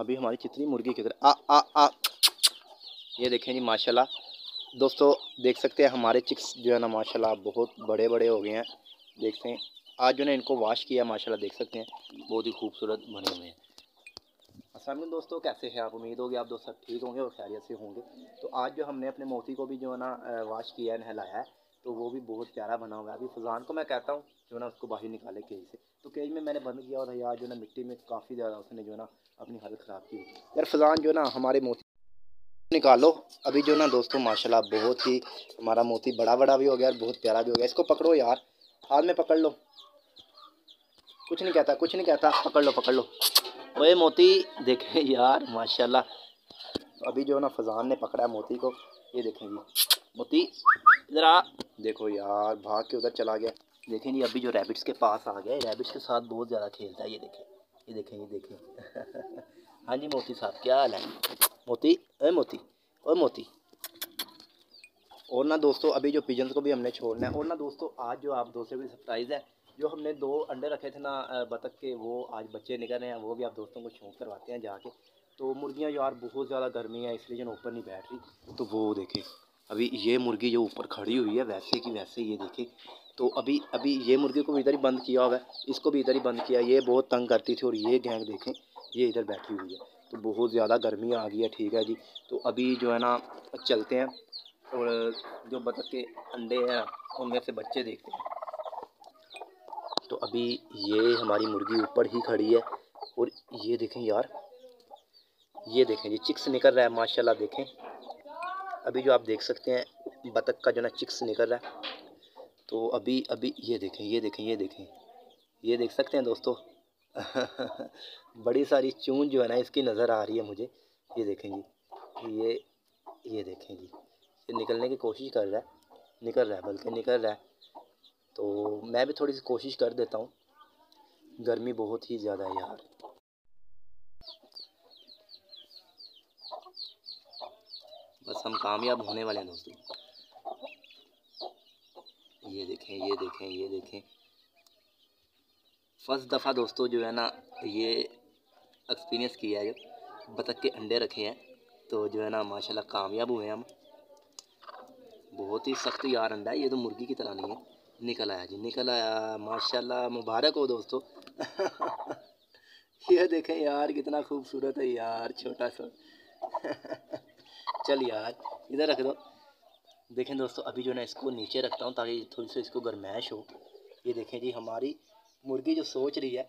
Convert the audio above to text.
अभी हमारी चितरी मुर्गी किधर आ आ आ। ये देखें जी, माशाल्लाह। दोस्तों, देख सकते हैं, हमारे चिक्स जो है ना, माशाल्लाह, बहुत बड़े बड़े हो गए हैं। देखते हैं, आज जो है इनको वॉश किया, माशाल्लाह, देख सकते हैं। बहुत ही खूबसूरत बने हुए हैं। असल दोस्तों, कैसे हैं आप? उम्मीद होगी आप दोस्त ठीक होंगे और खैरियत से होंगे। तो आज जो हमने अपने मोती को भी जो है ना वाश किया है, नहलाया है तो वो भी बहुत प्यारा बना हुआ है अभी फजान को मैं कहता हूँ, जो ना, उसको बाहर निकाले केज से। तो केज में मैंने बंद किया और यार, जो ना, मिट्टी में काफ़ी ज़्यादा उसने, जो ना, अपनी हालत ख़राब की यार, फजान, जो ना, हमारे मोती निकालो। अभी जो ना, दोस्तों, माशाल्लाह, बहुत ही हमारा मोती बड़ा बड़ा भी हो गया और बहुत प्यारा भी हो गया। इसको पकड़ो यार। हाथ में पकड़ लो। कुछ नहीं कहता, कुछ नहीं कहता। पकड़ लो पकड़ लो। ओए, मोती, देखें यार, माशाल्लाह। अभी जो ना, फजान ने पकड़ा है मोती को। ये देखेंगे। मोती आ। देखो यार, भाग के उधर चला गया। देखें जी, अभी जो रैबिट्स के पास आ गया रैबिट्स के साथ बहुत ज़्यादा खेलता है, ये देखें। ये देखें ये देखें। हाँ जी, मोती साहब, क्या हाल है? मोती अरे मोती और मोती। और ना दोस्तों, अभी जो पिजन्स को भी हमने छोड़ना है, और ना दोस्तों, आज जो आप दोस्तों की सरप्राइज़ है, जो हमने दो अंडे रखे थे ना बतख के, वो आज बच्चे निकल रहे हैं, वो भी आप दोस्तों को शौक करवाते हैं जाके। तो मुर्गियाँ यार बहुत ज़्यादा गर्मी है, इसलिए जो ऊपर नहीं बैठ रही। तो वो देखें। अभी ये मुर्गी जो ऊपर खड़ी हुई है, वैसे की वैसे ये देखें तो अभी अभी ये मुर्गी को भी इधर ही बंद किया हुआ है, इसको भी इधर ही बंद किया ये बहुत तंग करती थी और ये गैंग देखें, ये इधर बैठी हुई है। तो बहुत ज़्यादा गर्मी आ गई है, ठीक है जी। तो अभी जो है ना, चलते हैं और जो बतख के अंडे हैं, उनमें से बच्चे देखते हैं। तो अभी ये हमारी मुर्गी ऊपर ही खड़ी है और ये देखें यार, ये देखें जी, चिक्स निकल रहा है, माशाल्लाह देखें। अभी जो आप देख सकते हैं, बतख का जो ना चिक्स निकल रहा है। तो अभी अभी, ये देखें ये देखें ये देखें। ये देख सकते हैं दोस्तों? बड़ी सारी चून जो है ना, इसकी नज़र आ रही है मुझे। ये देखें जी। ये ये देखें जी। ये निकलने की कोशिश कर रहा है। निकल रहा है, बल्कि निकल रहा है। तो मैं भी थोड़ी सी कोशिश कर देता हूँ। गर्मी बहुत ही ज़्यादा है यार। बस हम कामयाब होने वाले हैं दोस्तों। ये देखें ये देखें ये देखें। फ़र्स्ट दफ़ा दोस्तों जो है ना, ये एक्सपीरियंस किया है। जब बतख के अंडे रखे हैं तो जो है ना, माशाल्लाह कामयाब हुए हम। बहुत ही सख्त यार अंडा है, ये तो मुर्गी की तरह नहीं है। निकल आया जी, निकल आया। माशाल्लाह, मुबारक हो दोस्तों। ये देखें यार, कितना खूबसूरत है यार, छोटा सा। चल यार, इधर रख दो। देखें दोस्तों, अभी जो ना इसको नीचे रखता हूँ ताकि थोड़ी सी इसको गर्मैश हो। ये देखें जी, हमारी मुर्गी जो सोच रही है